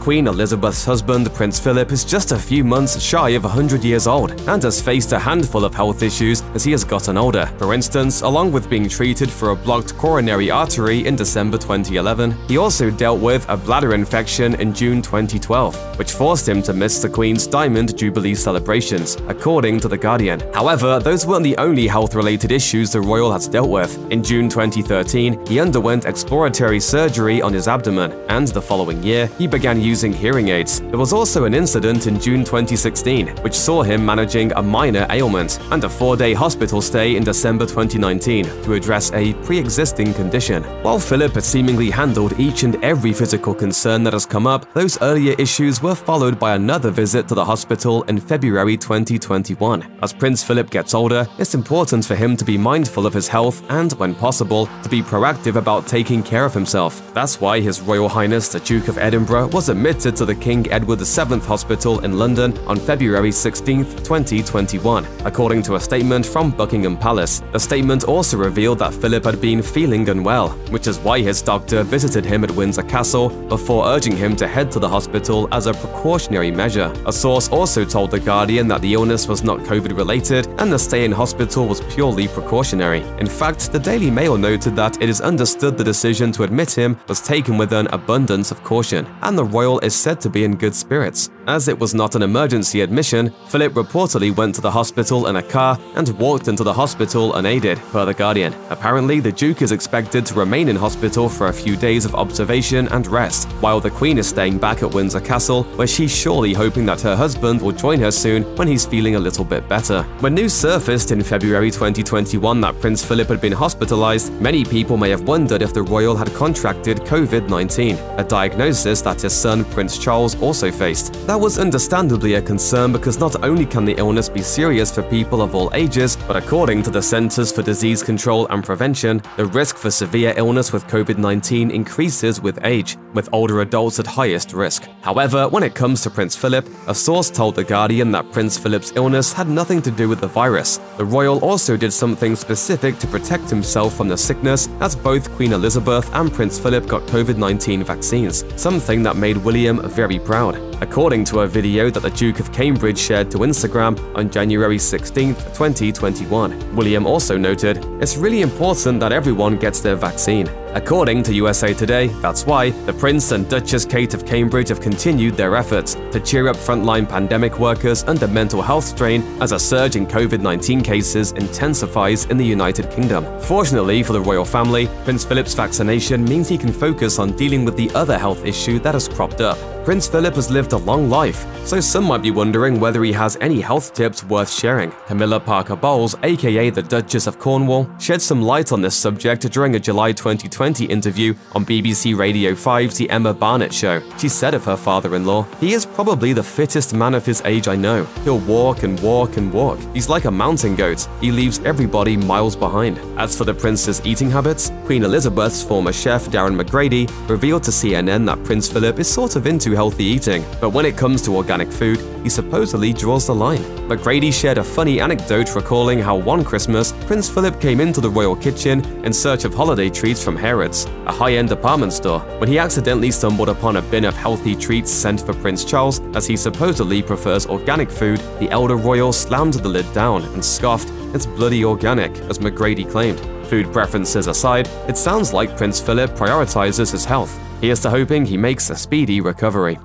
Queen Elizabeth's husband, Prince Philip, is just a few months shy of 100 years old and has faced a handful of health issues as he has gotten older. For instance, along with being treated for a blocked coronary artery in December 2011, he also dealt with a bladder infection in June 2012, which forced him to miss the Queen's Diamond Jubilee celebrations, according to The Guardian. However, those weren't the only health-related issues the royal has dealt with. In June 2013, he underwent exploratory surgery on his abdomen, and the following year, he began using hearing aids. There was also an incident in June 2016, which saw him managing a minor ailment, and a four-day hospital stay in December 2019 to address a pre-existing condition. While Philip had seemingly handled each and every physical concern that has come up, those earlier issues were followed by another visit to the hospital in February 2021. As Prince Philip gets older, it's important for him to be mindful of his health and, when possible, to be proactive about taking care of himself. That's why His Royal Highness the Duke of Edinburgh was admitted to the King Edward VII Hospital in London on February 16, 2021, according to a statement from Buckingham Palace. The statement also revealed that Philip had been feeling unwell, which is why his doctor visited him at Windsor Castle before urging him to head to the hospital as a precautionary measure. A source also told The Guardian that the illness was not COVID-related and the stay in hospital was purely precautionary. In fact, the Daily Mail noted that it is understood the decision to admit him was taken with an abundance of caution, and the royal is said to be in good spirits. As it was not an emergency admission, Philip reportedly went to the hospital in a car and walked into the hospital unaided, per The Guardian. Apparently, the Duke is expected to remain in hospital for a few days of observation and rest, while the Queen is staying back at Windsor Castle, where she's surely hoping that her husband will join her soon when he's feeling a little bit better. When news surfaced in February 2021 that Prince Philip had been hospitalized, many people may have wondered if the royal had contracted COVID-19, a diagnosis that his son Prince Charles also faced. That was understandably a concern because not only can the illness be serious for people of all ages, but according to the Centers for Disease Control and Prevention, the risk for severe illness with COVID-19 increases with age, with older adults at highest risk. However, when it comes to Prince Philip, a source told The Guardian that Prince Philip's illness had nothing to do with the virus. The royal also did something specific to protect himself from the sickness, as both Queen Elizabeth and Prince Philip got COVID-19 vaccines, something that made William very proud. According to a video that the Duke of Cambridge shared to Instagram on January 16, 2021, William also noted, It's really important that everyone gets their vaccine. According to USA Today, that's why the Prince and Duchess Kate of Cambridge have continued their efforts to cheer up frontline pandemic workers under mental health strain as a surge in COVID-19 cases intensifies in the United Kingdom. Fortunately for the royal family, Prince Philip's vaccination means he can focus on dealing with the other health issue that has cropped up. Prince Philip has lived a long life, so some might be wondering whether he has any health tips worth sharing. Camilla Parker Bowles, aka the Duchess of Cornwall, shed some light on this subject during a July 2020 interview on BBC Radio 5's The Emma Barnett Show. She said of her father-in-law, He is probably the fittest man of his age I know. He'll walk and walk and walk. He's like a mountain goat. He leaves everybody miles behind. As for the prince's eating habits, Queen Elizabeth's former chef Darren McGrady revealed to CNN that Prince Philip is sort of into healthy eating, but when it comes to organic food, he supposedly draws the line. McGrady shared a funny anecdote recalling how one Christmas, Prince Philip came into the royal kitchen in search of holiday treats from Harrods, a high-end department store. When he accidentally stumbled upon a bin of healthy treats sent for Prince Charles, as he supposedly prefers organic food, the elder royal slammed the lid down and scoffed, it's bloody organic, as McGrady claimed. Food preferences aside, it sounds like Prince Philip prioritizes his health. Here's to hoping he makes a speedy recovery.